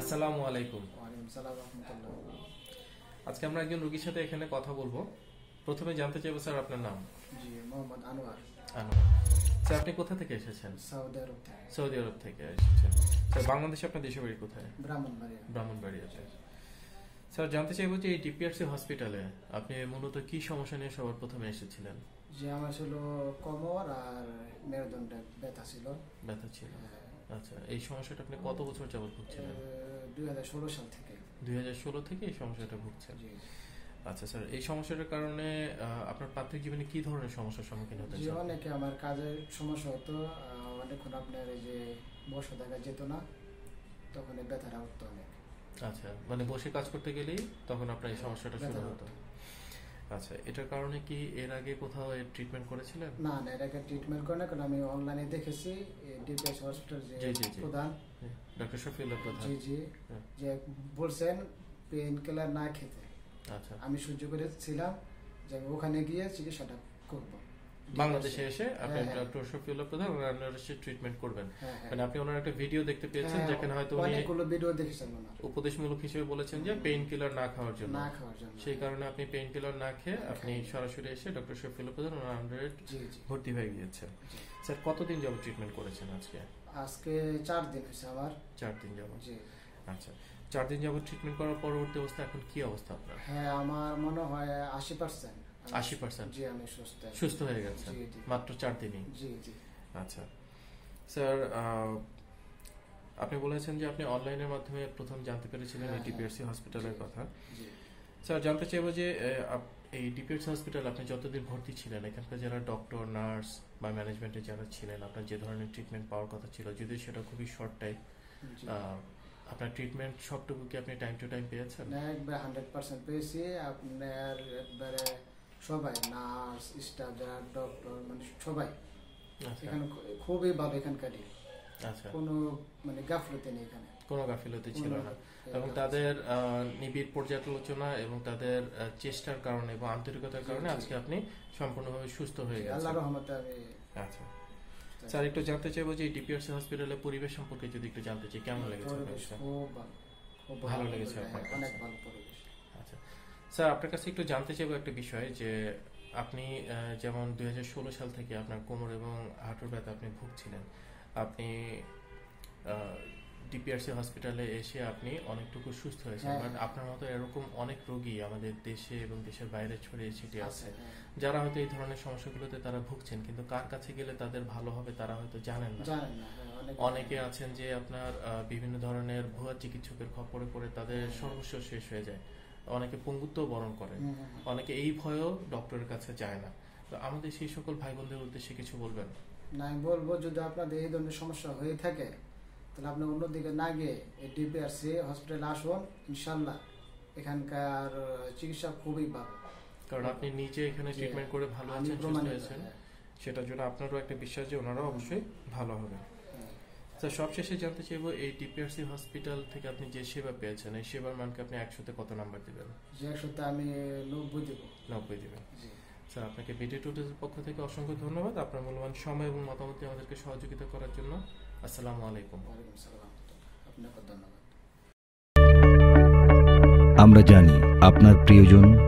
আসসালামু আলাইকুম। আজকে আমরা একজন রোগীর সাথে এখানে কথা বলব। প্রথমে জানতে চাইব স্যার আপনার নাম? জি মোহাম্মদ আনোয়ার। আনোয়ার। স্যার আপনি কোথা থেকে এসেছেন? সৌদি আরব থেকে। সৌদি আরব থেকে এসেছেন। স্যার বাংলাদেশে আপনার দেশের বাড়ি কোথায়? ব্রাহ্মণবাড়িয়া। ব্রাহ্মণবাড়িয়াতে। স্যার জানতে চাইব যে এই ডিপিআরসি হসপিটালে আপনি মূলত কি সমস্যা নিয়ে সবার প্রথমে এসেছিলেন? যে আমার ছিল কমর আর মেরুদণ্ডে ব্যথা ছিল। ব্যথা ছিল। হ্যাঁ। আচ্ছা এই সমস্যাটা আপনি কত বছর যাবত ভুগছিলেন? দুই হাজার ষোলো সাল থেকে। দুই হাজার ষোলো থেকে এই সমস্যাটা ভুগছেন? জি। আচ্ছা স্যার এই সমস্যাটার কারণে আপনার প্রাথমিক জীবনে কি ধরনের সমস্যার সম্মুখীন হতে যে অনেকে আমার কাজের সমস্যা হতো অনেকক্ষণ আপনার এই যে বসে দেখা যেত না তখন ব্যথাটা উঠতো অনেক। আচ্ছা মানে বসে কাজ করতে গেলেই তখন আপনার এই সমস্যাটা শুরু হতো। আচ্ছা এটার কারণে কি এর আগে কোথাও এর ট্রিটমেন্ট করেছিলেন? না না এর আগে ট্রিটমেন্ট করে না কারণ আমি অনলাইনে দেখেছি ডিপিএস হসপিটাল যে। প্রধান। ডক্টর শফিউল্লাহ প্রধান। জি জি। হ্যাঁ। যে বলছেন পেন কিলার না খেতে। আচ্ছা। আমি সহ্য করেছিলাম যে ওখানে গিয়ে চিকিৎসাটা করব। বাংলাদেশে এসে আপনি। ডক্টর শফিউল্লাহ প্রধান ওনার এসে ট্রিটমেন্ট করবেন। হ্যাঁ, হ্যাঁ। মানে আপনি ওনার একটা ভিডিও দেখতে পেয়েছেন হ্যাঁ, যেখানে হয়তো উনি অনেকগুলো ভিডিও দেখেছেন ওনার। উপদেশমূলক হিসেবে বলেছেন যে পেইন কিলার না খাওয়ার জন্য। না খাওয়ার জন্য। সেই কারণে আপনি পেইন কিলার না খেয়ে আপনি সরাসরি এসে ডক্টর শফিউল্লাহ প্রধান ওনার আন্ডারে ভর্তি হয়ে গিয়েছেন স্যার কতদিন যাবত ট্রিটমেন্ট করেছেন আজকে? আজকে চার দিন হয়েছে আমার চার দিন যাবত জি। আচ্ছা চার দিন যাবত ট্রিটমেন্ট করার পরবর্তী অবস্থা এখন কি অবস্থা আপনার? হ্যাঁ আমার মনে হয় আশি পার্সেন্ট 80% জি আমি সুস্থ সুস্থ হয়ে জি। মাত্র চার দিনই? জি জি। আচ্ছা। স্যার আপনি বলেছেন যে আপনি অনলাইনের মাধ্যমে প্রথম জানতে পেরেছিলেন এই হ্যাঁ, ডিপিআরসি হসপিটালের কথা। স্যার জানতে চাইব যে এই ডিপিআরসি হসপিটাল আপনি যতদিন ভর্তি ছিলেন এখানকার যারা ডক্টর নার্স বা ম্যানেজমেন্টে যারা ছিলেন আপনার যে ধরনের ট্রিটমেন্ট পাওয়ার কথা ছিল যদি সেটা খুবই শর্ট টাইম আপনার ট্রিটমেন্ট সবটুকু কি আপনি টাইম টু টাইম পেয়েছেন? না একবার হান্ড্রেড পার্সেন্ট পেয়েছি। আপনার একবারে সবাই নার্স স্টাফ যারা ডক্টর মানে সবাই। আচ্ছা। এখানে খুবই ভালো এখানকারই। আচ্ছা। কোনো মানে গাফলতি নেই এখানে। কোনো গাফিলতি ছিল না। এবং তাদের নিবিড় পর্যালোচনা এবং তাদের চেষ্টার কারণে এবং আন্তরিকতার কারণে আজকে আপনি সম্পূর্ণভাবে সুস্থ হয়ে গেছেন। রহমতে আমি আচ্ছা। স্যার একটু জানতে চাইব যে ডিপিআরসি হসপিটালের পরিবেশ সম্পর্কে যদি একটু জানতে চাই কেমন লেগেছে খুব ভালো লেগেছে হ্যাঁ, আপনার অনেক ভালো পরিবেশ। আচ্ছা। স্যার আপনার কাছে একটু জানতে চাইব একটা বিষয় যে আপনি যেমন দুই হাজার ষোলো সাল থেকে আপনার কোমর এবং হাঁটুর ব্যথা আপনি ভুগছিলেন আপনি ডিপিআরসি হসপিটালে এসে আপনি অনেকটুকু সুস্থ হয়েছেন। হ্যাঁ। বাট আপনার মতো এরকম অনেক রোগী আমাদের দেশে এবং দেশের বাইরে ছড়িয়ে ছিটিয়ে আছে। হ্যাঁ। যারা হয়তো এই ধরনের সমস্যাগুলোতে তারা ভুগছেন কিন্তু কার কাছে গেলে তাদের ভালো হবে তারা হয়তো জানেন না। হ্যাঁ, অনেক আছেন যে আপনার বিভিন্ন ধরনের ভুয়া চিকিৎসকের খপ্পরে পড়ে তাদের সর্বস্ব শেষ হয়ে যায়। অনেকে পঙ্গুত্ব বরণ হুম। অনেকে এই ভয়েও ডক্টরের কাছে যায় না তো আমাদের সেই সকল ভাই বোনদের উদ্দেশ্যে কিছু বলবেন না আমি বলব যদি আপনাদের এই ধরনের সমস্যা হয়ে থাকে তাহলে আপনি অন্যদিকে না গিয়ে এই ডিপিআরসি হসপিটালে আসুন ইনশাল্লাহ এখানকার চিকিৎসা খুবই ভালো কারণ আপনি নিজে এখানে ট্রিটমেন্ট করে ভালো আছেন সুস্থ হয়েছেন হ্যাঁ। সেটার জন্য আপনারও একটা বিশ্বাস যে ওনারাও অবশ্যই ভালো হবে। স্যার সবশেষে জানতে চাইব এই ডিপিআরসি হসপিটাল থেকে আপনি যে সেবা পেয়েছেন এই সেবার মানকে আপনি একশোতে কত নাম্বার দিবেন? একসাথে আমি নব্বই দেবো। নব্বই দিবেন। জি। স্যার আপনাকে বিডি টুডের পক্ষ থেকে অসংখ্য ধন্যবাদ। আপনার মূল্যবান সময় এবং মতামত আমাদেরকে সহযোগিতা করার জন্য। আসসালামু আলাইকুম। ওয়ালাইকুম আপনাকে ধন্যবাদ। আমরা জানি আপনার প্রিয়জন